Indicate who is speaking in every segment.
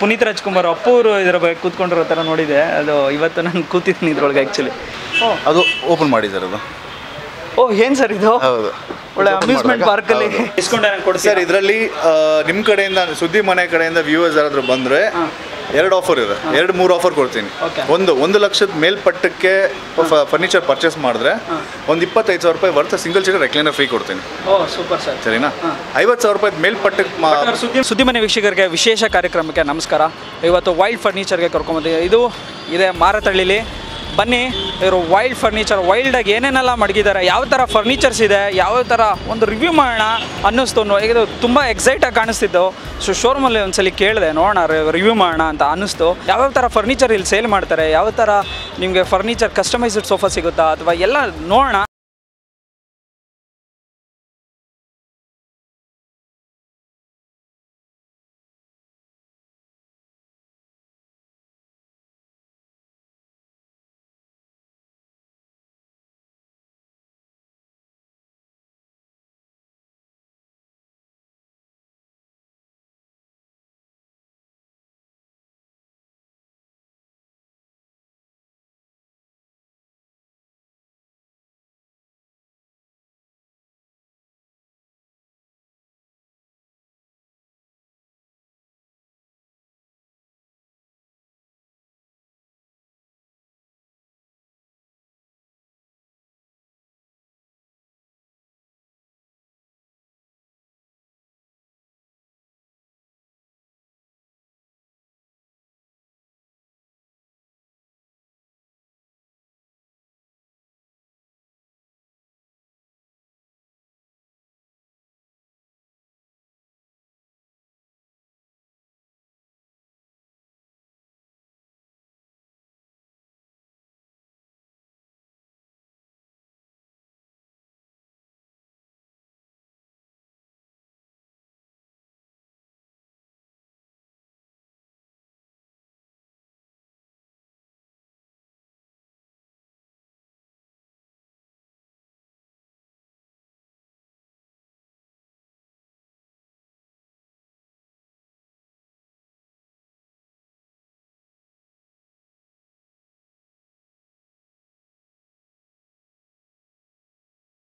Speaker 1: ಪುನೀತ್ ರಾಜ್ಕುಮಾರ್ ಅಪ್ಪು ಅವರು ಇದರ ಬಗ್ಗೆ ಕೂತ್ಕೊಂಡಿರೋ ಥರ ನೋಡಿದೆ. ಅದು ಇವತ್ತು ನಾನು ಕೂತಿದ್ದೀನಿ ಇದ್ರೊಳಗೆ ಆ್ಯಕ್ಚುಲಿ ಓ.
Speaker 2: ಅದು ಓಪನ್ ಮಾಡಿದ್ದಾರೆ ಅದು.
Speaker 1: ಓ ಏನು ಸರ್ ಇದು?
Speaker 2: ಹೌದು.
Speaker 1: ಒಳ್ಳೆ ಅಮ್ಯೂಸ್ಮೆಂಟ್? ಪಾರ್ಕಲ್ಲಿ ನಾನು ಕೊಡ್ತೀನಿ
Speaker 2: ಸರ್ ಇದರಲ್ಲಿ ನಿಮ್ಮ ಕಡೆಯಿಂದ ಸುದ್ದಿ ಮನೆ ಕಡೆಯಿಂದ ವ್ಯೂವರ್ಸ್ ಯಾರಾದ್ರೂ ಬಂದ್ರೆ ಎರಡು ಆಫರ್ ಇದೆ. ಎರಡು ಮೂರು ಆಫರ್ ಕೊಡ್ತೀನಿ. ಒಂದು ಒಂದು ಲಕ್ಷದ ಮೇಲ್ಪಟ್ಟಕ್ಕೆ ಫರ್ನಿಚರ್ ಪರ್ಚೇಸ್ ಮಾಡಿದ್ರೆ ಒಂದು ಇಪ್ಪತ್ತೈದು ಸಾವಿರ ರೂಪಾಯಿ worth single seater recliner free ಕೊಡ್ತೀನಿ.
Speaker 1: ಓ ಸೂಪರ್ ಸರ್
Speaker 2: ಸರಿನಾ? ಐವತ್ತು ಸಾವಿರ ರೂಪಾಯಿ ಮೇಲ್ಪಟ್ಟಕ್ಕೆ
Speaker 1: ಸುದ್ದಿ ಸುದ್ದಿ ಮನೆ ವೀಕ್ಷಕರಿಗೆ ವಿಶೇಷ ಕಾರ್ಯಕ್ರಮಕ್ಕೆ ನಮಸ್ಕಾರ. ಇವತ್ತು ವೈಲ್ಡ್ ಫರ್ನಿಚರ್ಗೆ ಕರ್ಕೊಂಬಂದಿದ್ದೀವಿ ಇದು ಇದೆ ಮಾರತಳ್ಳಿಲಿ ಬನ್ನಿ, ಇವರು ವೈಲ್ಡ್ ಫರ್ನಿಚರ್ ವೈಲ್ಡಾಗಿ ಏನೇನೆಲ್ಲ ಮಡಗಿದ್ದಾರೆ, ಯಾವ ಥರ ಫರ್ನಿಚರ್ಸ್ ಇದೆ, ಯಾವ ಥರ ಒಂದು ರಿವ್ಯೂ ಮಾಡೋಣ ಅನ್ನಿಸ್ತು ಇದು ತುಂಬ ಎಕ್ಸೈಟಾಗಿ ಕಾಣಿಸ್ತಿದ್ದು ಸೊ ಶೋರೂಮಲ್ಲಿ ಒಂದ್ಸಲಿ ಕೇಳಿದೆ, ನೋಡೋಣ ರಿವ್ಯೂ ಮಾಡೋಣ ಅಂತ ಅನ್ನಿಸ್ತು. ಯಾವ್ಯಾವ ಥರ ಫರ್ನಿಚರ್ ಇಲ್ಲಿ ಸೇಲ್ ಮಾಡ್ತಾರೆ, ಯಾವ ಥರ ನಿಮಗೆ ಫರ್ನಿಚರ್ ಕಸ್ಟಮೈಸ್ಡ್ ಸೋಫಾ ಸಿಗುತ್ತಾ ಅಥವಾ ಎಲ್ಲ ನೋಡೋಣ.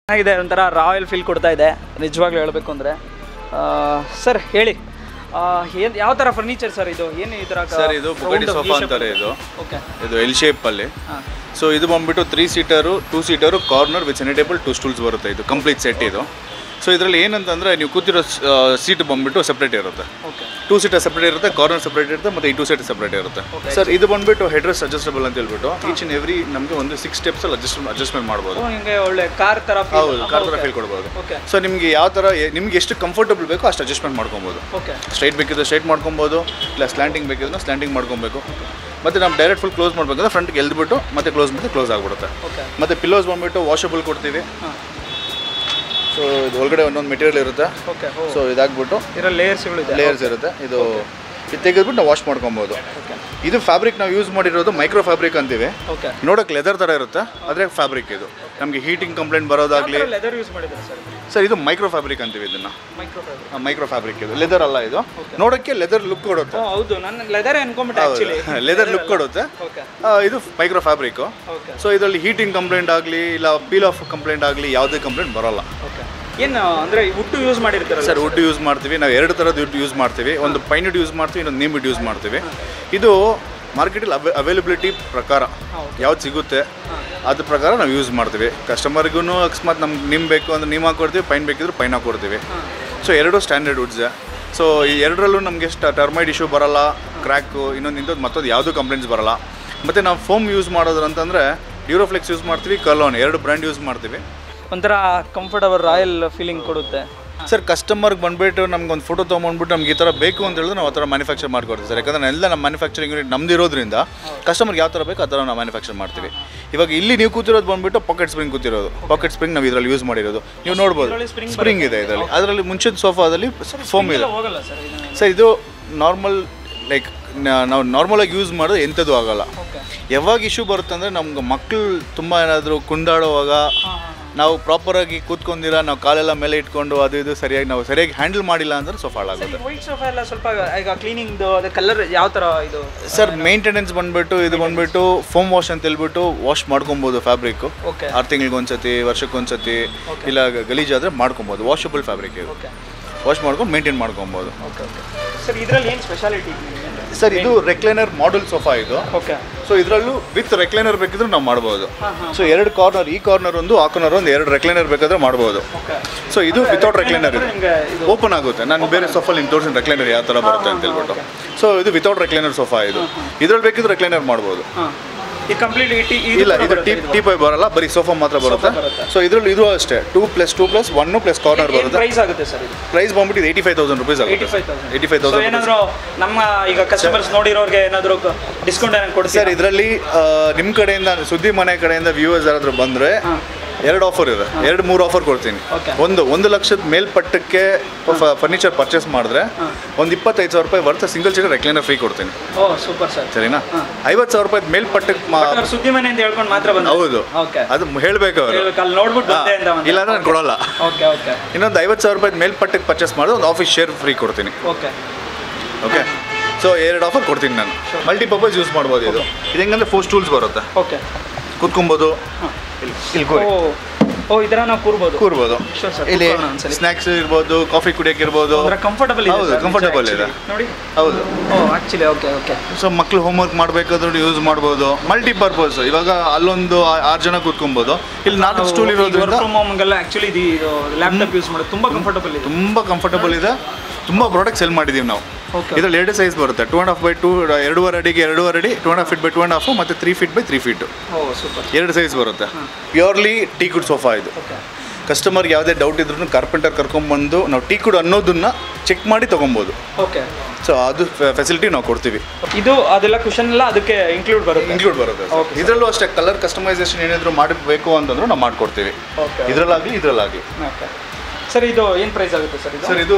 Speaker 1: ಚೆನ್ನಾಗಿದೆ ಒಂಥರ ರಾಯಲ್ ಫೀಲ್ ಕೊಡ್ತಾ ಇದೆ ನಿಜವಾಗ್ಲೂ ಹೇಳಬೇಕು ಅಂದರೆ. ಸರ್ ಹೇಳಿ. ಏನು ಯಾವ ಥರ ಫರ್ನಿಚರ್ ಸರ್ ಇದು? ಏನು ಈ ಥರ
Speaker 2: ಸರ್ ಇದು ಬುಗಡಿ ಸೋಫಾ ಅಂತಾರೆ ಇದು.
Speaker 1: ಓಕೆ
Speaker 2: ಇದು ಎಲ್
Speaker 1: ಶೇಪಲ್ಲಿ
Speaker 2: ಸೊ ಇದು ಬಂದ್ಬಿಟ್ಟು three seater two seater corner with centre table two stools ಬರುತ್ತೆ. ಇದು ಕಂಪ್ಲೀಟ್ ಸೆಟ್ ಇದು. ಸೊ ಇದರಲ್ಲಿ ಏನಂತಂದ್ರೆ ನೀವು ಕೂತಿರೋ ಸೀಟ್ ಬಂದುಬಿಟ್ಟು ಸಪ್ರೇಟ್ ಇರುತ್ತೆ.
Speaker 1: ಓಕೆ
Speaker 2: ಟೂ ಸೀಟ್ ಸಪ್ರೇಟ್ ಇರುತ್ತೆ ಕಾರ್ನರ್ ಸಪ್ರೇಟ್ ಇರುತ್ತೆ ಮತ್ತೆ ಈ ಟೂ ಸೀಟ್ ಸಪ್ರೇಟ್ ಇರುತ್ತೆ. ಸರ್ ಇದು ಬಂದ್ಬಿಟ್ಟು ಹೆಡ್ರೆಸ್ ಅಡ್ಜಸ್ಟಬಲ್ ಅಂತ ಹೇಳ್ಬಿಟ್ಟು ಈಚ್ ಅಂಡ್ ಎವ್ರಿ ನಮಗೆ ಒಂದು ಸಿಕ್ಸ್ ಸ್ಟೆಪ್ಸ್ ಅಲ್ಲಿ ಅಡ್ಜಸ್ಟ್ ಅಡ್ಜಸ್ಟ್ಮೆಂಟ್ ಮಾಡ್ಬೋದು.
Speaker 1: ಒಳ್ಳೆ ಕಾರ್ ಥರ
Speaker 2: ಹೌದು ಕಾರ್ ಥರ ಫೀಲ್ ಕೊಡ್ಬೋದು.
Speaker 1: ಓಕೆ
Speaker 2: ಸೊ ನಿಮಗೆ ಯಾವ ಥರ ನಿಮ್ಗೆ ಎಷ್ಟು ಕಂಫರ್ಟಬಲ್ ಬೇಕೋ ಅಷ್ಟು ಅಡ್ಜಸ್ಟ್ಮೆಂಟ್ ಮಾಡ್ಕೊಬೋದು.
Speaker 1: ಓಕೆ
Speaker 2: ಸ್ಟ್ರೈಟ್ ಬೇಕಿದ್ರೆ ಸ್ಟ್ರೈಟ್ ಮಾಡ್ಕೊಬೋದು ಇಲ್ಲ ಸ್ಲ್ಯಾಂಟಿಂಗ್ ಬೇಕಿದ್ರೆ ಸ್ಲ್ಯಾಂಟಿಂಗ್ ಮಾಡ್ಕೊಬೇಕು. ಮತ್ತು ನಾವು ಡೈರೆಕ್ಟ್ ಫುಲ್ ಕ್ಲೋಸ್ ಮಾಡಬೇಕಂದ್ರೆ ಫ್ರಂಟ್ಗೆ ಎಲ್ದ್ಬಿಟ್ಟು ಮತ್ತೆ ಕ್ಲೋಸ್ ಮಾಡಿದ್ರೆ ಕ್ಲೋಸ್ ಆಗಿಬಿಡುತ್ತೆ. ಮತ್ತು ಪಿಲ್ಲೋಸ್ ಬಂದ್ಬಿಟ್ಟು ವಾಷಬಲ್ ಕೊಡ್ತೀವಿ. ಸೊ ಇದು ಒಳಗಡೆ ಒಂದೊಂದು ಮೆಟೀರಿಯಲ್ ಇರುತ್ತೆ.
Speaker 1: ಓಕೆ
Speaker 2: ಸೊ ಇದಾಗ್ಬಿಟ್ಟು
Speaker 1: ಇದರಲ್ಲಿ
Speaker 2: ಲೇಯರ್ಸ್ ಇರುತ್ತೆ. ಇದು ಇದು ತೆಗೆದ್ಬಿಟ್ಟು ನಾವು ವಾಶ್ ಮಾಡ್ಕೊಬೋದು. ಇದು ಫ್ಯಾಬ್ರಿಕ್ ನಾವು ಯೂಸ್ ಮಾಡಿರೋದು ಮೈಕ್ರೋ ಫ್ಯಾಬ್ರಿಕ್ ಅಂತೀವಿ. ನೋಡೋಕೆ ಲೆದರ್ ಥರ ಇರುತ್ತೆ ಆದರೆ ಫ್ಯಾಬ್ರಿಕ್ ಇದು. ನಮಗೆ ಹೀಟಿಂಗ್ ಕಂಪ್ಲೇಂಟ್ ಬರೋದಾಗಲಿ.
Speaker 1: ಸರ್
Speaker 2: ಇದು ಮೈಕ್ರೋ ಫ್ಯಾಬ್ರಿಕ್ ಅಂತೀವಿ ಇದನ್ನು.
Speaker 1: ಮೈಕ್ರೋ ಫ್ಯಾಬ್ರಿಕ್
Speaker 2: ಇದು. ಲೆದರ್ ಅಲ್ಲ ಇದು. ನೋಡೋಕ್ಕೆ ಲೆದರ್ ಲುಕ್ ಕೊಡುತ್ತೆ.
Speaker 1: ಹೌದು. ಲೆದರ್
Speaker 2: ಲೆದರ್ ಲುಕ್ ಕೊಡುತ್ತೆ. ಇದು ಮೈಕ್ರೋ ಫ್ಯಾಬ್ರಿಕ್ ಸೊ ಇದರಲ್ಲಿ ಹೀಟಿಂಗ್ ಕಂಪ್ಲೇಂಟ್ ಆಗಲಿ ಇಲ್ಲ ಪೀಲ್ ಆಫ್ ಕಂಪ್ಲೇಂಟ್ ಆಗಲಿ ಯಾವುದೇ ಕಂಪ್ಲೇಂಟ್ ಬರೋಲ್ಲ.
Speaker 1: ಏನು ಅಂದರೆ ಉಟ್ಟು ಯೂಸ್ ಮಾಡಿರ್ತಾರೆ
Speaker 2: ಸರ್ ವುಡ್ ಯೂಸ್ ಮಾಡ್ತೀವಿ. ನಾವು ಎರಡು ಥರದ ವುಡ್ ಯೂಸ್ ಮಾಡ್ತೀವಿ. ಒಂದು ಪೈನ್ಡ್ ಯೂಸ್ ಮಾಡ್ತೀವಿ ಇನ್ನೊಂದು ನೇಮ್ ಯೂಸ್ ಮಾಡ್ತೀವಿ. ಇದು ಮಾರ್ಕೆಟಲ್ಲಿ ಅವೈ ಅವೈಲಬಿಲಿಟಿ ಪ್ರಕಾರ ಯಾವ್ದು ಸಿಗುತ್ತೆ ಅದ್ರ ಪ್ರಕಾರ ನಾವು ಯೂಸ್ ಮಾಡ್ತೀವಿ. ಕಸ್ಟಮರ್ಗೂ ಅಕಸ್ಮಾತ್ ನಮ್ಗೆ ನಿಮ್ ಬೇಕು ಅಂದ್ರೆ ನಿಮ್ ಹಾಕೊಡ್ತೀವಿ ಪೈನ್ ಬೇಕಿದ್ರೆ ಪೈನ್ ಹಾಕೊಡ್ತೀವಿ. ಸೊ ಎರಡು ಸ್ಟ್ಯಾಂಡರ್ಡ್ ವುಡ್ಸ್ ಸೊ ಈ ಎರಡರಲ್ಲೂ ನಮಗೆ ಟರ್ಮೈಡ್ ಇಶ್ಯೂ ಬರಲ್ಲ ಕ್ರ್ಯಾಕು ಇನ್ನೊಂದು ಇಂಥದ್ದು ಮತ್ತೊಂದು ಯಾವುದೂ ಕಂಪ್ಲೇಂಟ್ಸ್ ಬರಲ್ಲ. ಮತ್ತು ನಾವು ಫೋಮ್ ಯೂಸ್ ಮಾಡೋದ್ರಂತಂದ್ರೆ ಡ್ಯೂರೋಫ್ಲೆಕ್ಸ್ ಯೂಸ್ ಮಾಡ್ತೀವಿ ಕಲೋನ್ ಎರಡು ಬ್ರ್ಯಾಂಡ್ ಯೂಸ್ ಮಾಡ್ತೀವಿ.
Speaker 1: ಒಂಥರ ಕಂಫರ್ಟಬಲ್ ರಾಯಲ್ ಫೀಲಿಂಗ್ ಕೊಡುತ್ತೆ.
Speaker 2: ಸರ್ ಕಸ್ಟಮರ್ಗೆ ಬಂದ್ಬಿಟ್ಟು ನಮ್ಗೆ ಒಂದು ಫೋಟೋ ತೊಗೊಂಡ್ಬಿಟ್ಟು ನಮ್ಗೆ ಈ ಥರ ಬೇಕು ಅಂತ ಹೇಳಿದ್ರೆ ನಾವು ಆ ಥರ ಮ್ಯಾನುಫ್ಯಾಕ್ಚರ್ ಮಾಡ್ಕೊಡ್ತೀವಿ. ಸರ್ ಯಾಕಂದ್ರೆ ಎಲ್ಲ ನಮ್ಮ ಮ್ಯಾನುಫ್ಯಾಕ್ಚರಿಂಗ್ ಯೂನಿಟ್ ನಮ್ದು ಇರೋದ್ರಿಂದ ಕಸ್ಟಮರ್ಗೆ ಯಾವ ಥರ ಬೇಕು ಆ ಥರ ನಾವು ಮ್ಯಾನುಫ್ಯಾಕ್ಚರ್ ಮಾಡ್ತೀವಿ. ಇವಾಗ ಇಲ್ಲಿ ನೀವು ಕೂತಿರೋದು ಬಂದುಬಿಟ್ಟು ಪಾಕೆಟ್ ಸ್ಪ್ರಿಂಗ್ ಕೂತಿರೋದು. ಪಾಕೆಟ್ ಸ್ಪ್ರಿಂಗ್ ನಾವು ಇದರಲ್ಲಿ ಯೂಸ್ ಮಾಡಿರೋದು. ನೀವು ನೋಡ್ಬೋದು ಸ್ಪ್ರಿಂಗ್ ಇದೆ ಇದರಲ್ಲಿ. ಅದರಲ್ಲಿ ಮುಂಚಿನ ಸೋಫಾದಲ್ಲಿ ಫೋಮ್ ಇದೆ.
Speaker 1: ಸರ್ ಇದು
Speaker 2: ನಾರ್ಮಲ್ ಲೈಕ್ ನಾವು ನಾರ್ಮಲಾಗಿ ಯೂಸ್ ಮಾಡೋದು ಎಂಥದ್ದು ಆಗೋಲ್ಲ. ಯಾವಾಗ ಇಶ್ಯೂ ಬರುತ್ತೆ ಅಂದರೆ ನಮ್ಗೆ ಮಕ್ಕಳು ತುಂಬ ಏನಾದರೂ ಕುಂದಾಡುವಾಗ ನಾವು ಪ್ರಾಪರಾಗಿ ಕೂತ್ಕೊಂಡಿರ ನಾವು ಕಾಲೆಲ್ಲ ಮೇಲೆ ಇಟ್ಕೊಂಡು ಅದು ಇದು ಸರಿಯಾಗಿ ನಾವು ಸರಿಯಾಗಿ ಹ್ಯಾಂಡಲ್ ಮಾಡಿಲ್ಲ ಅಂದ್ರೆ ಹಾಳಾಗುತ್ತೆ
Speaker 1: ವೈಟ್ ಸೋಫಾ ಎಲ್ಲ ಸ್ವಲ್ಪ ಈಗ ಕ್ಲೀನಿಂಗ್ ಅದು ಕಲರ್ ಯಾವ ಥರ ಇದು?
Speaker 2: ಸರ್ ಮೇಂಟೆನೆನ್ಸ್ ಬಂದ್ಬಿಟ್ಟು ಇದು ಬಂದ್ಬಿಟ್ಟು ಫೋಮ್ ವಾಶ್ ಅಂತ ಹೇಳ್ಬಿಟ್ಟು ವಾಶ್ ಮಾಡ್ಕೊಬೋದು ಫ್ಯಾಬ್ರಿಕ್
Speaker 1: ಓಕೆ
Speaker 2: ಆರು ತಿಂಗಳಿಗೆ ಒಂದ್ಸತಿ ವರ್ಷಕ್ಕೊಂದ್ಸತಿ ಇಲ್ಲ ಗಲೀಜಾದರೆ ಮಾಡ್ಕೊಬೋದು ವಾಷಬಲ್ ಫ್ಯಾಬ್ರಿಕ್ ವಾಶ್ ಮಾಡ್ಕೊಂಡು ಮೇಂಟೈನ್ ಮಾಡ್ಕೊಬೋದು.
Speaker 1: ಓಕೆ ಓಕೆ ಸರ್ ಇದರಲ್ಲಿ ಏನು ಸ್ಪೆಷಾಲಿಟಿ
Speaker 2: ಸರ್ ಇದು ರೆಕ್ಲೈನರ್ ಮಾಡಲ್ ಸೋಫಾ ಇದು.
Speaker 1: ಓಕೆ
Speaker 2: ಸೊ ಇದರಲ್ಲೂ ವಿತ್ ರೆಕ್ಲೈನರ್ ಬೇಕಿದ್ರೆ ನಾವು ಮಾಡ್ಬೋದು. ಸೊ ಎರಡು ಕಾರ್ನರ್ ಈ ಕಾರ್ನರ್ ಒಂದು ಆ ಕಾರ್ನರ್ ಒಂದು ಎರಡು ರೆಕ್ಲೈನರ್ ಬೇಕಾದ್ರೆ ಮಾಡ್ಬೋದು. ಸೊ ಇದು ವಿತೌಟ್ ರೆಕ್ಲೈನರ್ ಇದು. ಓಪನ್ ಆಗುತ್ತೆ. ನಾನು ಬೇರೆ ಸೋಫಲ್ಲಿ ನಿಮ್ಗೆ ತೋರಿಸಿ ರೆಕ್ಲೈನರ್ ಯಾವ ಥರ ಬರುತ್ತೆ ಅಂತ ಹೇಳ್ಬಿಟ್ಟು. ಸೊ ಇದು ವಿತೌಟ್ ರೆಕ್ಲೈನರ್ ಸೋಫಾ ಇದು. ಇದ್ರಲ್ಲಿ ಬೇಕಿದ್ರೆ ರೆಕ್ಲೈನರ್ ಮಾಡ್ಬೋದು. ಇಲ್ಲ ಇದು ಟಿ ಟಿ ಪೈ ಬರಲ್ಲ ಬರೀ ಸೋಫಾ ಮಾತ್ರ ಬರುತ್ತೆ. ಸೊ ಇದರಲ್ಲಿ ಇದು ಅಷ್ಟೇ two plus two plus one plus corner ಬರುತ್ತೆ.
Speaker 1: ಪ್ರೈಸ್ ಆಗುತ್ತೆ ಸರ್
Speaker 2: ಪ್ರೈಸ್ ಬಂದ್ಬಿಟ್ಟು ಏಯ್ಟಿ ಫೈವ್ ತೌಸಂಡ್ ರುಪೀಸ್ ಆಗುತ್ತೆ. ಏಯ್ಟಿ ಫೈವ್ ತೌಸಂಡ್
Speaker 1: ಏನಾದರೂ ನಮ್ಮ ಈಗ ಕಸ್ಟಮರ್ಸ್ ನೋಡಿರೋರಿಗೆ ಏನಾದರೂ ಡಿಸ್ಕೌಂಟ್ ಏನಾದ್ರು ಕೊಡ್ತೀರಾ?
Speaker 2: ಸರ್ ಇದರಲ್ಲಿ ನಿಮ್ಮ ಕಡೆಯಿಂದ ಸುದ್ದಿ ಮನೆ ಕಡೆಯಿಂದ ವ್ಯೂವರ್ಸ್ ಯಾರಾದರೂ ಬಂದರೆ ಎರಡು ಆಫರ್ ಇದೆ. ಎರಡು ಮೂರು ಆಫರ್ ಕೊಡ್ತೀನಿ. ಒಂದು ಒಂದು ಲಕ್ಷದ ಮೇಲ್ಪಟ್ಟಕ್ಕೆ ಫರ್ನಿಚರ್ ಪರ್ಚೇಸ್ ಮಾಡಿದ್ರೆ ಒಂದು ಇಪ್ಪತ್ತೈದು ಸಾವಿರ ರೂಪಾಯಿ worth single seater recliner free ಕೊಡ್ತೀನಿ.
Speaker 1: ಓ ಸೂಪರ್ ಸರ್
Speaker 2: ಸರಿನಾ? ಐವತ್ತು ಸಾವಿರ ರೂಪಾಯಿ ಮೇಲ್ಪಟ್ಟಕ್ಕೆ
Speaker 1: ಸುದ್ದಿ ಮನೆ ಅಂತ ಹೇಳ್ಕೊಂಡು ಮಾತ್ರ ಬಂದ
Speaker 2: ಹೌದು. ಅದು ಹೇಳ್ಬೇಕು ಅವರು.
Speaker 1: ನೋಡ್ಬಿಟ್ಟು
Speaker 2: ಇಲ್ಲಾಂದ್ರೆ ನಾನು ಕೊಡೋಲ್ಲ. ಇನ್ನೊಂದು ಐವತ್ತು ಸಾವಿರ ರೂಪಾಯಿ ಮೇಲ್ಪಟ್ಟಕ್ಕೆ ಪರ್ಚೇಸ್ ಮಾಡಿದ್ರೆ ಒಂದು ಆಫೀಸ್ ಶೇರ್ ಫ್ರೀ ಕೊಡ್ತೀನಿ.
Speaker 1: ಓಕೆ.
Speaker 2: ಓಕೆ? ಸೊ ಎರಡು ಆಫರ್ ಕೊಡ್ತೀನಿ ನಾನು. ಮಲ್ಟಿಪರ್ಪಸ್ ಯೂಸ್ ಮಾಡ್ಬೋದು ಇದು. ಇದು ಹೆಂಗಂದ್ರೆ ಫೋರ್ ಸ್ಟೂಲ್ಸ್ ಬರುತ್ತೆ.
Speaker 1: ಓಕೆ.
Speaker 2: ಕೂತ್ಕೊಬೋದು. ಇಲ್ಲಿ. ಇಲ್ಲಿ
Speaker 1: ಓ ಇದರ ನಾವು ಕೂರ್ಬೋದು.
Speaker 2: ಕೂರ್ಬೋದು. ಇಲ್ಲಿ. ಸ್ನ್ಯಾಕ್ಸ್ ಇರ್ಬೋದು ಕಾಫಿ ಕುಡಿಯಕ್ಕೆ ಇರ್ಬೋದು.
Speaker 1: ಕಂಫರ್ಟಬಲ್
Speaker 2: ಹೌದು,
Speaker 1: ಕಂಫರ್ಟಬಲ್
Speaker 2: ಇದೆ.
Speaker 1: ನೋಡಿ.
Speaker 2: ಹೌದು.
Speaker 1: Oh actually okay okay
Speaker 2: so ಮಕ್ಳು ಹೋಮ್ವರ್ಕ್ ಮಾಡಬೇಕಾದ್ರೂ ಯೂಸ್ ಮಾಡ್ಬೋದು. ಮಲ್ಟಿಪರ್ಪಸ್ ಇವಾಗ ಅಲ್ಲೊಂದು ಆರು ಜನ ಕೂತ್ಕೊಬೋದು. ಇಲ್ಲಿ ನಾಲ್ಕು ಸ್ಟೂಲ್
Speaker 1: ವರ್ಕ್
Speaker 2: ಇರೋದ್ರಿಂದ
Speaker 1: ಫ್ರಮ್ ಹೋಮ್ಗೆಲ್ಲ ಆಕ್ಚುಲಿ ಇದು ಲ್ಯಾಪ್ಟಾಪ್ ಯೂಸ್ ಮಾಡೋದು ತುಂಬಾ ಕಂಫರ್ಟಬಲ್ ಇದೆ.
Speaker 2: ತುಂಬ ಕಂಫರ್ಟಬಲ್ ಇದೆ. ತುಂಬ ಪ್ರಾಡಕ್ಟ್ ಸೆಲ್ ಮಾಡಿದ್ದೀವಿ ನಾವು. ಇದರಲ್ಲಿ ಎರಡು ಸೈಜ್ ಬರುತ್ತೆ. Two and half by two ಎರಡೂವರೆ ಅಡಿಗೆ ಎರಡೂವರೆ ಅಡಿ two and half feet by two and half ಮತ್ತು three feet by three feet ಎರಡು ಸೈಜ್ ಬರುತ್ತೆ. ಪ್ಯೂರ್ಲಿ ಟೀ ಕುಡ್ ಸೋಫಾ ಇದು. ಕಸ್ಟಮರ್ಗೆ ಯಾವುದೇ ಡೌಟ್ ಇದ್ರೂ ಕಾರ್ಪೆಂಟರ್ ಕರ್ಕೊಂಬಂದು ನಾವು ಟೀ ಕುಡ್ ಅನ್ನೋದನ್ನ ಚೆಕ್ ಮಾಡಿ ತೊಗೊಬೋದು.
Speaker 1: ಓಕೆ
Speaker 2: ಸೊ ಅದು ಫೆಸಿಲಿಟಿ ನಾವು ಕೊಡ್ತೀವಿ.
Speaker 1: ಇದು ಅದೆಲ್ಲ ಕ್ವಶನ್ ಎಲ್ಲ ಅದಕ್ಕೆ ಇನ್ಕ್ಲೂಡ್ ಬರುತ್ತೆ?
Speaker 2: ಇನ್ಕ್ಲೂಡ್ ಬರುತ್ತೆ ಇದರಲ್ಲೂ ಅಷ್ಟೇ ಕಲರ್ ಕಸ್ಟಮೈಸೇಷನ್ ಏನಾದರೂ ಮಾಡಬೇಕು ಅಂತಂದ್ರೆ ನಾವು ಮಾಡಿಕೊಡ್ತೀವಿ. ಇದರಲ್ಲಾಗಲಿ ಇದರಲ್ಲಾಗಲಿ.
Speaker 1: ಸರ್ ಇದು ಏನು ಪ್ರೈಸ್ ಆಗುತ್ತೆ ಸರ್
Speaker 2: ಸರ್ ಇದು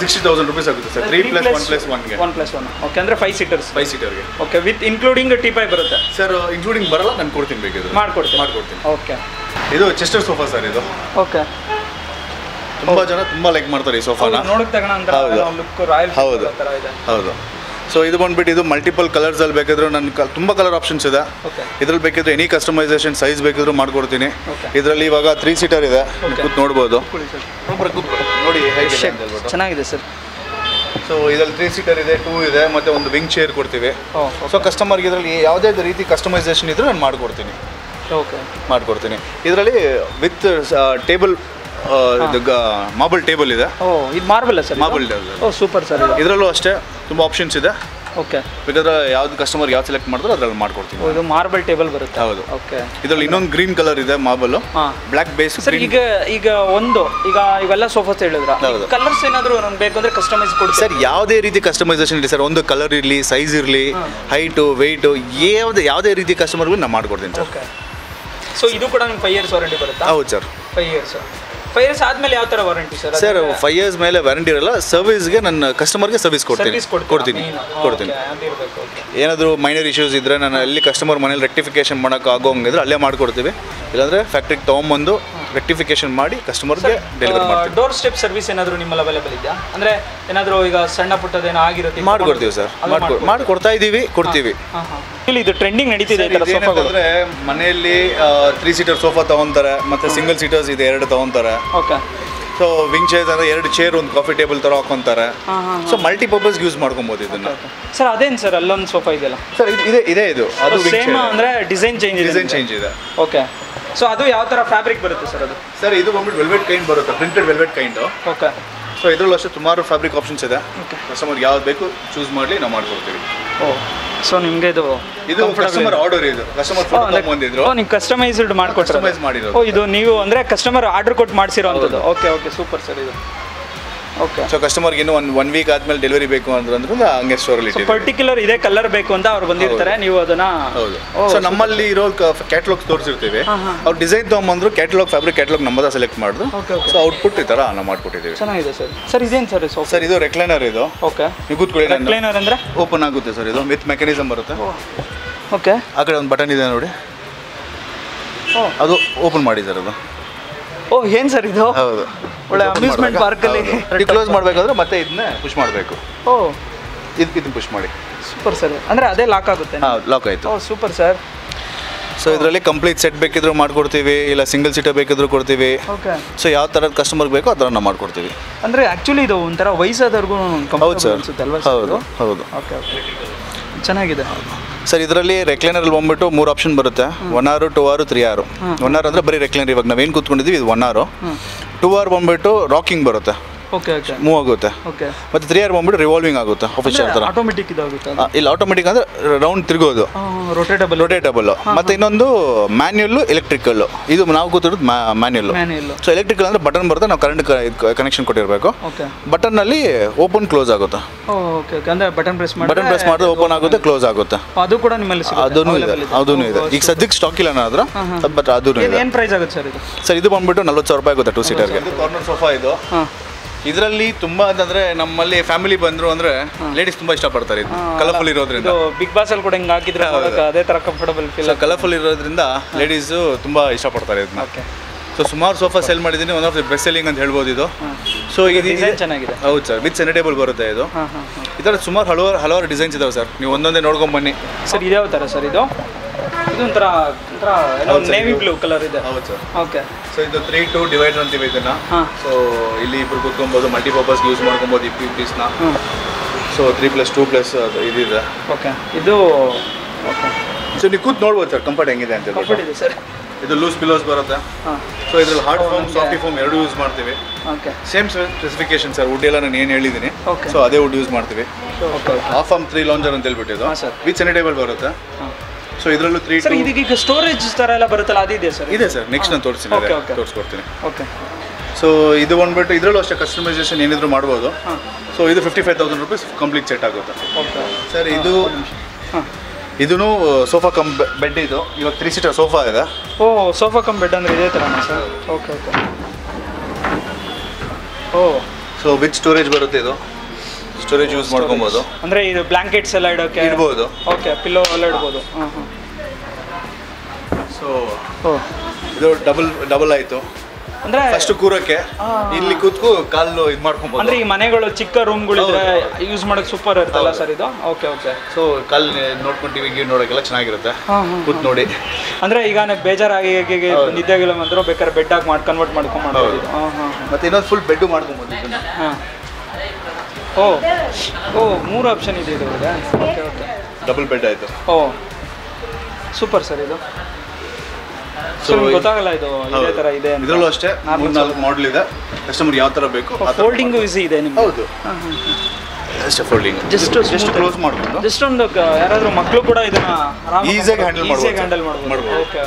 Speaker 2: ಸಿಕ್ಸ್ಟಿ ತೌಸಂಡ್ ರುಪೀಸ್ ಆಗುತ್ತೆ sir. Three plus one plus ಒನ್ಗೆ
Speaker 1: one plus one okay ಅಂದರೆ ಫೈವ್ ಸೀಟರ್ಸ್
Speaker 2: ಫೈವ್ ಸೀಟರ್ಗೆ
Speaker 1: okay with including teapoy ಬರುತ್ತೆ?
Speaker 2: ಸರ್ ಇನ್ಕ್ಲೂಡಿಂಗ್ ಬರಲ್ಲ ನಾನು ಕೊಡ್ತೀನಿ ಬೇಕಿದ್ರೆ.
Speaker 1: ಮಾಡ್ಕೊಡ್ತೀನಿ.
Speaker 2: ಮಾಡ್ಕೊಡ್ತೀನಿ.
Speaker 1: ಓಕೆ
Speaker 2: ಇದು ಚೆಸ್ಟರ್ ಸೋಫಾ ಸರ್ ಇದು.
Speaker 1: ಓಕೆ
Speaker 2: ತುಂಬ ಜನ ತುಂಬ ಲೈಕ್ ಮಾಡ್ತಾರೆ ಈ ಸೋಫಾನ
Speaker 1: ನೋಡಕ್ ತಗೋಣ ಅಂತ
Speaker 2: ಹೌದು.
Speaker 1: ಲುಕ್ ರಾಯಲ್
Speaker 2: ಹೌದು. ಸೊ ಇದು. ಬಂದ್ಬಿಟ್ಟು ಇದು ಮಲ್ಟಿಪಲ್ ಕಲರ್ಸ್ ಅಲ್ಲಿ ಬೇಕಿದ್ರು ನನ್ನ ತುಂಬ ಕಲರ್ ಆಪ್ಷನ್ಸ್ ಇದೆ. ಇದ್ರಲ್ಲಿ ಬೇಕಿದ್ರೆ ಎನಿ ಕಸ್ಟಮೈಸೇಷನ್ ಸೈಜ್ ಬೇಕಿದ್ರು ಮಾಡ್ಕೊಡ್ತೀನಿ. ಇದರಲ್ಲಿ ಇವಾಗ ತ್ರೀ ಸೀಟರ್ ಇದೆ. ಕೂತ್ ನೋಡ್ಬೋದು. ನೋಡಿ
Speaker 1: ಚೆನ್ನಾಗಿದೆ ಸರ್.
Speaker 2: ಸೊ ಇದರಲ್ಲಿ ತ್ರೀ ಸೀಟರ್ ಇದೆ ಟೂ ಇದೆ ಮತ್ತೆ ಒಂದು ವಿಂಗ್ ಚೇರ್ ಕೊಡ್ತೀವಿ. ಸೊ ಕಸ್ಟಮರ್ಗೆ ಇದರಲ್ಲಿ ಯಾವುದೇ ರೀತಿ ಕಸ್ಟಮೈಸೇಷನ್ ಇದ್ರೂ ನಾನು ಮಾಡ್ಕೊಡ್ತೀನಿ.
Speaker 1: ಓಕೆ
Speaker 2: ಮಾಡ್ಕೊಡ್ತೀನಿ. ಇದರಲ್ಲಿ ವಿತ್ ಟೇಬಲ್ ಮಾರ್ಬಲ್ ಟೇಬಲ್ ಇದೆ
Speaker 1: ಇದು. Marble sir
Speaker 2: marble table
Speaker 1: oh super sir ಇದು.
Speaker 2: ಇದರಲ್ಲೂ ಅಷ್ಟೇ ತುಂಬ ಆಪ್ಷನ್ಸ್ ಇದೆ.
Speaker 1: ಓಕೆ
Speaker 2: ಬೇಕಾದ್ರೆ ಯಾವ್ದು ಕಸ್ಟಮರ್ ಯಾವ್ದು ಸೆಲೆಕ್ಟ್ ಮಾಡಿದ್ರು ಅದ್ರಲ್ಲಿ ಮಾಡ್ಕೊಡ್ತೀನಿ.
Speaker 1: ಇದು ಮಾರ್ಬಲ್ ಟೇಬಲ್ ಬರುತ್ತೆ.
Speaker 2: ಹೌದು.
Speaker 1: ಓಕೆ
Speaker 2: ಇದರಲ್ಲಿ ಇನ್ನೊಂದು ಗ್ರೀನ್ ಕಲರ್ ಇದೆ ಮಾರ್ಬಲ್ ಬ್ಲ್ಯಾಕ್ ಬೇಸ್
Speaker 1: ಸರ್ ಈಗ ಈಗ ಒಂದು ಈಗ ಇವೆಲ್ಲ ಸೋಫಾಸ್ ಹೇಳಿದ್ರ. ಕಲರ್ಸ್ ಏನಾದರೂ ನಮ್ಗೆ ಬೇಕು ಅಂದ್ರೆ ಕಸ್ಟಮೈಸ್ ಕೊಡ್ತೀವಿ
Speaker 2: ಸರ್ ಯಾವುದೇ ರೀತಿ ಕಸ್ಟಮೈಸೇಷನ್ ಇರಲಿ ಸರ್ ಒಂದು ಕಲರ್ ಇರಲಿ ಸೈಜ್ ಇರಲಿ ಹೈಟು ವೆಯ್ಟು ಯಾವುದೇ ಯಾವುದೇ ರೀತಿ ಕಸ್ಟಮರ್ಗೂ ನಾನು ಮಾಡ್ಕೊಡ್ತೀನಿ ಸರ್
Speaker 1: ಓಕೆ ಸೊ ಇದು ಕೂಡ ನಿಮ್ಗೆ ಫೈವ್ ಇಯರ್ಸ್ ವಾರಂಟಿ ಬರುತ್ತೆ?
Speaker 2: ಹೌದು sir
Speaker 1: five years five years ಆದ್ಮೇಲೆ ಯಾವ ತರ warranty sir
Speaker 2: sir five years ಮೇಲೆ ವ್ಯಾರಂಟಿ ಇರಲ್ಲ ಸರ್ವಿಸ್ಗೆ ನನ್ನ ಕಸ್ಟಮರ್ಗೆ ಸರ್ವಿಸ್ ಕೊಡ್ತೀನಿ. ಕೊಡ್ತೀನಿ. ಕೊಡ್ತೀನಿ. ಏನಾದರೂ ಮೈನರ್ ಇಶ್ಯೂಸ್ ಇದ್ದರೆ ನಾನು ಅಲ್ಲಿ ಕಸ್ಟಮರ್ ಮನೇಲಿ ರೆಕ್ಟಿಫಿಕೇಶನ್ ಮಾಡೋಕೆ ಆಗೋಂಗಿದ್ರೆ ಅಲ್ಲೇ ಮಾಡಿಕೊಡ್ತೀವಿ. ಇಲ್ಲಾಂದರೆ ಫ್ಯಾಕ್ಟ್ರಿಗೆ ತೊಗೊಂಬಂದು ರೆಕ್ಟಿಫಿಕೇಶನ್ ಮಾಡಿ ಕಸ್ಟಮರ್ಗೆ ಡೆಲಿವರಿ ಮಾಡ್ತೀವಿ.
Speaker 1: ಡೋರ್ ಸ್ಟೆಪ್ ಸರ್ವಿಸ್ ಏನಾದರೂ ನಿಮ್ಮಲ್ಲಿ ಅವೈಲೇಬಲ್ ಇದೆಯಾ? ಅಂದ್ರೆ ಏನಾದರೂ ಈಗ ಸಣ್ಣ ಪುಟ್ಟದೇನೋ ಆಗಿರುತ್ತೆ
Speaker 2: ಮಾಡ್ಕೊಡ್ತೀವಿ ಸರ್
Speaker 1: ಅದು
Speaker 2: ಮಾಡ್ಕೊ ಮಾಡ್ಕೊಡ್ತಾ ಇದ್ದೀವಿ ಕೊಡ್ತೀವಿ.
Speaker 1: ಹಾಂ ಹಾಂ ಇಲ್ಲಿ ಇದು ಟ್ರೆಂಡಿಂಗ್ ನಡೀತಿದೆ ಥರ
Speaker 2: ಇದೇನಂತಂದ್ರೆ ಮನೆಯಲ್ಲಿ ತ್ರೀ ಸೀಟರ್ ಸೋಫಾ ತಗೊಂತಾರೆ ಮತ್ತೆ ಸಿಂಗಲ್ ಸೀಟರ್ಸ್ ಇದೆ ಎರಡು ತಗೊಂತಾರೆ.
Speaker 1: ಓಕೆ
Speaker 2: ಸೊ ವಿಂಗ್ ಚೇರ್ ಅಂದ್ರೆ ಎರಡು ಚೇರ್ ಒಂದು ಕಾಫಿ ಟೇಬಲ್ ತರ ಹಾಕೊಂತಾರೆ.
Speaker 1: So multi
Speaker 2: purpose multipurpose use ಮಾಡ್ಕೊಬೋದು ಇದನ್ನ.
Speaker 1: ಸರ್ ಅದೇನು ಸರ್ ಅಲ್ಲೊಂದು ಸೋಫಾ ಇದೆಯಲ್ಲ?
Speaker 2: ಸರ್ ಇದೆ ಇದೆ ಇದು ಅದು
Speaker 1: ಸೇಮ್ ಅಂದ್ರೆ ಡಿಸೈನ್ ಚೇಂಜ್ ಇದೆ
Speaker 2: ಡಿಸೈನ್ ಚೇಂಜ್ ಇದೆ.
Speaker 1: ಓಕೆ ಸೊ ಅದು ಯಾವ ತರ ಫ್ಯಾಬ್ರಿಕ್ ಬರುತ್ತೆ ಸರ್ ಅದು?
Speaker 2: ಸರ್ ಇದು ಬಂದ್ಬಿಟ್ಟು ವೆಲ್ವೆಟ್ ಕೈಂಡ್ ಬರುತ್ತೆ printed velvet kind
Speaker 1: okay
Speaker 2: so ಇದರಲ್ಲೂ ಅಷ್ಟೇ ಸುಮಾರು ಫ್ಯಾಬ್ರಿಕ್ ಆಪ್ಷನ್ಸ್ ಇದೆ. ಕಸ್ಟಮರ್ ಯಾವ್ದು ಬೇಕು ಚೂಸ್ ಮಾಡಲಿ ನಾವು ಮಾಡ್ಕೊಡ್ತೀವಿ.
Speaker 1: ಓ ಸೊ ನಿಮಗೆ ಇದು
Speaker 2: ಇದು ಕಸ್ಟಮರ್ ಆರ್ಡರ್ ಇದು. ಕಸ್ಟಮರ್ ಫೋಟೋ ಬಂದಿದ್ರು.
Speaker 1: ನೀವು ಕಸ್ಟಮೈಸ್ಡ್ ಮಾಡ್ಕೊಟ್ಟು
Speaker 2: Customize ಮಾಡಿರೋದು.
Speaker 1: ಓ ಇದು ನೀವು ಅಂದ್ರೆ ಕಸ್ಟಮರ್ ಆರ್ಡರ್ ಕೊಟ್ಟು ಮಾಡಿಸಿರೋ ಅಂಥದ್ದು ಓಕೆ ಓಕೆ ಸೂಪರ್ ಸರ್ ಇದು. ಓಕೆ
Speaker 2: ಸೊ ಕಸ್ಟಮರ್ಗೆ ಇನ್ನೂ ಒಂದು ಒನ್ ವೀಕ್ ಆದ್ಮೇಲೆ ಡೆಲಿವರಿ ಬೇಕು ಅಂದ್ರೆ ಅಂದ್ರೆ ಹಂಗೆ ಸ್ಟೋರಲ್ಲಿ
Speaker 1: ಪರ್ಟಿಕ್ಯುಲರ್ ಇದೇ ಕಲರ್ ಬೇಕು ಅಂತ ಅವ್ರು ಬಂದಿರ್ತಾರೆ ನೀವು ಅದನ್ನ
Speaker 2: ಹೌದು. ಸೊ ನಮ್ಮಲ್ಲಿ ಇರೋ ಕ್ಯಾಟ್ಲಾಗ್ ತೋರಿಸಿರ್ತೀವಿ. ಅವ್ರು ಡಿಸೈನ್ ತೊಗೊಂಬಂದ್ರು ಕ್ಯಾಟ್ಲಾಗ್ ಫ್ಯಾಬ್ರಿಕ್ ಕ್ಯಾಟ್ಲಾಗ್ ನಮ್ಮದ ಸೆಲೆಕ್ಟ್ ಮಾಡಿದ್ರು. ಸೊ ಔಟ್ಪುಟ್ ಈ ಥರ ನಾವು ಮಾಡ್ಕೊಟ್ಟಿದ್ದೀವಿ
Speaker 1: ಚೆನ್ನಾಗಿದೆ ಸರ್. ಸರ್ ಇದೇನು ಸರ್
Speaker 2: ಸರ್ ಇದು ರೆಕ್ಲೈನರ್ ಇದು.
Speaker 1: ಓಕೆ
Speaker 2: ನೀವು ಕೂತ್ಕೊಳ್ಳಿ ರೆಕ್ಲೈನರ್
Speaker 1: ಕ್ಲೀನರ್ ಅಂದ್ರೆ?
Speaker 2: ಓಪನ್ ಆಗುತ್ತೆ ಸರ್ ಇದು. ವಿತ್ ಮೆಕ್ಯಾನಿಸಮ್ ಬರುತ್ತೆ.
Speaker 1: ಓಕೆ
Speaker 2: ಆ ಕಡೆ ಒಂದು ಬಟನ್ ಇದೆ ನೋಡಿ.
Speaker 1: ಓ.
Speaker 2: ಅದು ಓಪನ್ ಮಾಡಿ ಸರ್ ಅದು.
Speaker 1: ಓಹ್ ಏನು ಸರ್ ಇದು?
Speaker 2: ಹೌದು.
Speaker 1: ಒಳ್ಳೆ ಅಮ್ಯೂಸ್ಮೆಂಟ್ ಪಾರ್ಕಲ್ಲಿ
Speaker 2: ಕ್ಲೋಸ್ ಮಾಡಬೇಕಾದ್ರೆ ಮತ್ತೆ ಇದನ್ನ ಪುಷ್ ಮಾಡಬೇಕು.
Speaker 1: ಓ.
Speaker 2: ಇದು ಇದನ್ನ ಪುಷ್ ಮಾಡಿ.
Speaker 1: ಸೂಪರ್ ಸರ್ ಅಂದರೆ ಅದೇ ಲಾಕ್ ಆಗುತ್ತೆ.
Speaker 2: ಹಾಂ ಲಾಕ್ ಆಯಿತು.
Speaker 1: ಓ ಸೂಪರ್ ಸರ್
Speaker 2: ಸೊ ಇದರಲ್ಲಿ ಕಂಪ್ಲೀಟ್ ಸೆಟ್ ಬೇಕಿದ್ರು ಮಾಡ್ಕೊಡ್ತೀವಿ ಇಲ್ಲ ಸಿಂಗಲ್ ಸೀಟರ್ ಬೇಕಿದ್ರು ಕೊಡ್ತೀವಿ.
Speaker 1: ಓಕೆ
Speaker 2: ಸೊ ಯಾವ ಥರದ ಕಸ್ಟಮರ್ ಬೇಕೋ ಥರ ನಾವು ಮಾಡ್ಕೊಡ್ತೀವಿ.
Speaker 1: ಅಂದರೆ ಆ್ಯಕ್ಚುಲಿ ಇದು ಒಂಥರ ವಯಸ್ಸಾದವ್ರಿಗೂ
Speaker 2: ಹೌದು ಸರ್ ಹೌದು ಹೌದು.
Speaker 1: ಓಕೆ ಓಕೆ ಚೆನ್ನಾಗಿದೆ.
Speaker 2: ಸರ್ ಇದರಲ್ಲಿ ರೆಕ್ಲೈನರಲ್ಲಿ ಬಂದ್ಬಿಟ್ಟು ಮೂರು ಆಪ್ಷನ್ ಬರುತ್ತೆ. ಒನ್ ಆರು ಟೂ ಆರು ತ್ರೀ ಆರು ಒನ್ ಆರ್ ಅಂದರೆ ಬರೀ ರೆಕ್ಲೈನರ್ ಇವಾಗ ನಾವೇನು ಕೂತ್ಕೊಂಡಿದ್ದೀವಿ ಇದು ಒನ್ ಆರು ಟೂ ಆರ್ ಬಂದ್ಬಿಟ್ಟು ರಾಕಿಂಗ್ ಬರುತ್ತೆ.
Speaker 1: ಓಕೆ ಓಕೆ
Speaker 2: ಮೂವ್ ಆಗುತ್ತೆ.
Speaker 1: ಓಕೆ
Speaker 2: ಮತ್ತು ತ್ರೀ ಆರ್ ಬಂದ್ಬಿಟ್ಟು ರಿವಾಲ್ವಿಂಗ್ ಆಗುತ್ತೆ ಆಫೀಷಿಯಲ್ ತರ.
Speaker 1: ಆಟೋಮೆಟಿಕ್ ಇದಾಗುತ್ತೆ
Speaker 2: ಇಲ್ಲ ಆಟೋಮೆಟಿಕ್ ಅಂದರೆ ರೌಂಡ್ ತಿರುಗೋದು.
Speaker 1: ರೊಟೇಟಬಲ್
Speaker 2: ರೊಟೇಟಬಲ್ ಮತ್ತು ಇನ್ನೊಂದು ಮ್ಯಾನ್ಯಲ್ ಎಲೆಕ್ಟ್ರಿಕಲ್ಲು ಇದು ನಾವು ಕೂತಿರೋದು
Speaker 1: ಮ್ಯಾನ್ಯಲ್
Speaker 2: ಸೊ ಎಲೆಕ್ಟ್ರಿಕಲ್ ಅಂದರೆ ಬಟನ್ ಬರುತ್ತೆ ನಾವು ಕರೆಂಟ್ ಕನೆಕ್ಷನ್ ಕೊಟ್ಟಿರಬೇಕು.
Speaker 1: ಓಕೆ
Speaker 2: ಬಟನ್ನಲ್ಲಿ ಓಪನ್ ಕ್ಲೋಸ್ ಆಗುತ್ತೆ.
Speaker 1: ಓಕೆ ಓಕೆ ಅಂದರೆ ಬಟನ್ ಪ್ರೆಸ್ ಮಾಡಿ
Speaker 2: ಬಟನ್ ಪ್ರೆಸ್ ಮಾಡಿದ್ರೆ ಓಪನ್ ಆಗುತ್ತೆ ಕ್ಲೋಸ್ ಆಗುತ್ತೆ.
Speaker 1: ಅದು ಕೂಡ ನಿಮ್ಮಲ್ಲಿ
Speaker 2: ಅದೂ ಇದೆ ಅದೂ ಇದೆ. ಈಗ ಸದ್ಯಕ್ಕೆ ಸ್ಟಾಕ್ ಇಲ್ಲ ಅದ್ರ ಬಟ್ ಅದೂ ಇದೆ.
Speaker 1: ಏನು ಪ್ರೈಸ್ ಆಗುತ್ತೆ ಸರ್ ಇದು?
Speaker 2: ಸರ್ ಇದು ಬಂದ್ಬಿಟ್ಟು ನಲ್ವತ್ತು ಸಾವಿರ ರೂಪಾಯಿ ಆಗುತ್ತೆ ಟೂ ಸೀಟರ್ಗೆ ಕಾರ್ನರ್ ಸೋಫಾ ಇದು. ಇದರಲ್ಲಿ ತುಂಬಾ ಅಂತಂದ್ರೆ ನಮ್ಮಲ್ಲಿ ಫ್ಯಾಮಿಲಿ ಬಂದ್ರು ಅಂದ್ರೆ ಲೇಡೀಸ್ ತುಂಬಾ ಇಷ್ಟಪಡ್ತಾರೆ ಇದು. ಕಲರ್ಫುಲ್ ಇರೋದ್ರಿಂದ.
Speaker 1: ಬಿಗ್ ಬಾಸ್ ಅಲ್ಲಿ ಕೂಡ ಹಿಂಗೆ ಹಾಕಿದ್ರೆ ಅದೇ ಥರ ಕಂಫರ್ಟಬಲ್ ಫೀಲ್
Speaker 2: ಕಲರ್ಫುಲ್ ಇರೋದ್ರಿಂದ ಲೇಡೀಸು ತುಂಬಾ ಇಷ್ಟಪಡ್ತಾರೆ ಇದನ್ನ
Speaker 1: ಓಕೆ
Speaker 2: ಸೊ ಸುಮಾರು ಸೋಫಾ ಸೆಲ್ ಮಾಡಿದೀನಿ one of the best selling ಅಂತ ಹೇಳ್ಬೋದು ಇದು. ಸೊ ಇದು
Speaker 1: ಡಿಸೈನ್ ಚೆನ್ನಾಗಿದೆ.
Speaker 2: ಹೌದು ಸರ್ ವಿತ್ ಸೆನಿಟೇಬಲ್ ಬರುತ್ತೆ ಇದು. ಈ ಥರ ಸುಮಾರು ಹಲವಾರು ಹಲವಾರು ಡಿಸೈನ್ಸ್ ಇದಾವೆ ಸರ್ ನೀವು ಒಂದೊಂದೇ ನೋಡ್ಕೊಂಬನ್ನಿ
Speaker 1: ಸರ್ ಇದ್ಯಾವ ಥರ ಸರ್ ಇದು? ಇದು ಒಂಥರ ಒಂಥರ ನೇವಿ ಬ್ಲೂ ಕಲರ್ ಇದೆ
Speaker 2: ಹೌದು ಸರ್.
Speaker 1: ಓಕೆ
Speaker 2: ಸೊ ಇದು ತ್ರೀ ಟು ಡಿವೈಡರ್ ಅಂತೀವಿ ಇದನ್ನ. ಸೊ ಇಲ್ಲಿ ಇಬ್ರು ಕೂತ್ಕೋಬೋದು ಮಲ್ಟಿ ಪರ್ಪಸ್ ಯೂಸ್ ಮಾಡ್ಕೊಬೋದು ಈ ಪೀಸ್ನ so three plus two plus ಇದಿದೆ
Speaker 1: ಓಕೆ ಇದು ಓಕೆ
Speaker 2: ಸೊ ನೀವು ಕೂತ್ ನೋಡ್ಬೋದು ಸರ್ ಕಂಫರ್ಟ್ ಹೆಂಗಿದೆ ಅಂತ
Speaker 1: ಕಂಫರ್ಟ್ ಇದೆ ಸರ್.
Speaker 2: ಇದು ಲೂಸ್ ಪಿಲೋಸ್ ಬರುತ್ತೆ.
Speaker 1: ಹಾಂ.
Speaker 2: ಸೊ ಇದ್ರಲ್ಲಿ ಹಾರ್ಡ್ ಫೋಮ್ ಸಾಫ್ಟಿ ಫೋಮ್ ಎರಡು ಯೂಸ್ ಮಾಡ್ತೀವಿ.
Speaker 1: Okay
Speaker 2: same specification sir wood ಎಲ್ಲ ನಾನು ಏನು ಹೇಳಿದ್ದೀನಿ. ಸೊ ಅದೇ ವುಡ್ ಯೂಸ್ ಮಾಡ್ತೀವಿ. ಹಾಫ್ ಆಮ್ ತ್ರೀ ಲಾಂಜರ್ ಅಂತ ಹೇಳ್ಬಿಟ್ಟಿದ್ದು. ವಿತ್ ಟೇಬಲ್ ಬರುತ್ತೆ. ಸೊ ಇದರಲ್ಲೂ ತ್ರೀ
Speaker 1: ಸರ್ ಇದೀಗ ಸ್ಟೋರೇಜ್ ಥರ ಎಲ್ಲ ಬರುತ್ತಲ್ಲ ಅದಿದೆ ಸರ್
Speaker 2: ಇದೆ ಸರ್ ನೆಕ್ಸ್ಟ್ ನಾನು ತೋರಿಸ್ತೀನಿ. ತೋರಿಸ್ಕೊಡ್ತೀನಿ.
Speaker 1: ಓಕೆ
Speaker 2: ಸೊ ಇದು ಬಂದ್ಬಿಟ್ಟು ಇದರಲ್ಲೂ ಅಷ್ಟೇ ಕಸ್ಟಮೈಸೇಷನ್ ಏನಿದ್ರು ಮಾಡ್ಬೋದು. ಸೊ ಇದು fifty five thousand rupees complete set ಆಗುತ್ತೆ.
Speaker 1: ಓಕೆ
Speaker 2: ಸರ್ ಇದು
Speaker 1: ಹಾಂ
Speaker 2: ಇದೂ ಸೋಫಾ ಕಮ್ ಬೆಡ್ ಇದು. ಇವಾಗ ತ್ರೀ ಸೀಟರ್ ಸೋಫಾ ಇದೆ.
Speaker 1: ಓ ಸೋಫಾ ಕಮ್ ಬೆಡ್ ಅಂದ್ರೆ ಇದೇ ಥರನಾ sir okay okay oh.
Speaker 2: So with storage ಬರುತ್ತೆ ಇದು? ಸ್ಟೋರೇಜ್ ಯೂಸ್ ಮಾಡ್ಕೊಬೋದು.
Speaker 1: ಅಂದರೆ ಇದು ಬ್ಲಾಂಕೆಟ್ಸ್ ಎಲ್ಲ ಇಡೋಕ್ಕೆ
Speaker 2: ಇಡ್ಬೋದು.
Speaker 1: ಓಕೆ ಪಿಲ್ಲೋ ಎಲ್ಲ ಇಡ್ಬೋದು. ಹಾಂ ಹಾಂ
Speaker 2: ಸೊ ಇದು ಡಬಲ್ ಡಬಲ್ ಆಯಿತು.
Speaker 1: ಅಂದ್ರೆ
Speaker 2: ಫಸ್ಟ್ ಕೂರಕ್ಕೆ ಇಲ್ಲಿ ಕೂತ್ಕೊ ಕಾಲು ಇದು ಮಾಡ್ಕೊಬೋದು.
Speaker 1: ಅಂದ್ರೆ ಈ ಮನೆಗಳು ಚಿಕ್ಕ ರೂಮ್ಗಳಿದ್ರೆ ಯೂಸ್ ಮಾಡೋಕೆ ಸೂಪರ್ ಇರ್ತಲ್ಲ ಸರ್ ಇದು? Okay okay.
Speaker 2: ಸೊ ಕಾಲ್ ನೋಡ್ಕೊಂಡು ಟಿವಿ ಗಿವಿ ನೋಡೋಕ್ಕೆಲ್ಲ ಚೆನ್ನಾಗಿರುತ್ತೆ. ಕೂತ್ ನೋಡಿ.
Speaker 1: ಅಂದ್ರೆ ಈಗ ಬೇಜಾರಾಗಿ ಹೀಗೆ ನಿದ್ದೆಗಿಲ್ಲ ಅಂದ್ರೆ ಬೇಕಾದ್ರೆ ಬೆಡ್ ಆಗಿ ಮಾಡಿ ಕನ್ವರ್ಟ್ ಮಾಡ್ಕೊಂಡು ಮಾಡ್ಬೋದು
Speaker 2: ಮತ್ತೆ ಇನ್ನೊಂದು ಫುಲ್ ಬೆಡ್ ಮಾಡ್ಕೊಬೋದು
Speaker 1: ಓ ಓ ಮೂರು ಆಪ್ಷನ್ ಇದೆ ಇದು ಓಕೆ ಓಕೆ
Speaker 2: ಡಬಲ್ ಬೆಡ್ ಆಯಿತು.
Speaker 1: ಓ ಸೂಪರ್ ಸರ್ ಇದು. ಸೊ ಗೊತ್ತಾಗಲ್ಲ ಇದು ಇದೇ ಥರ ಇದೆ ಅಂತ.
Speaker 2: ಇದರಲ್ಲೂ ಅಷ್ಟೇ ಮೂರು ನಾಲ್ಕು ಮಾಡೆಲ್ ಇದೆ. ಕಸ್ಟಮರ್ ಯಾವ ಥರ ಬೇಕು ಆ ಥರ
Speaker 1: ಫೋಲ್ಡಿಂಗು ಈಸಿ ಇದೆ ನಿಮ್ಗೆ.
Speaker 2: ಹೌದು. ಅಷ್ಟೇ folding
Speaker 1: Just
Speaker 2: just
Speaker 1: smooth
Speaker 2: close ಮಾಡ್ಕೊಂಡು
Speaker 1: ಜಸ್ಟ್ ಒಂದು ಕ- ಯಾರಾದ್ರೂ ಮಕ್ಕಳು ಕೂಡ ಇದನ್ನ
Speaker 2: Easy ಆಗಿ handle ಮಾಡ್ಬೋದು.
Speaker 1: ಹ್ಯಾಂಡಲ್ ಮಾಡ್ಬೋದು.
Speaker 2: ಮಾಡ್ಬೋದು.
Speaker 1: ಓಕೆ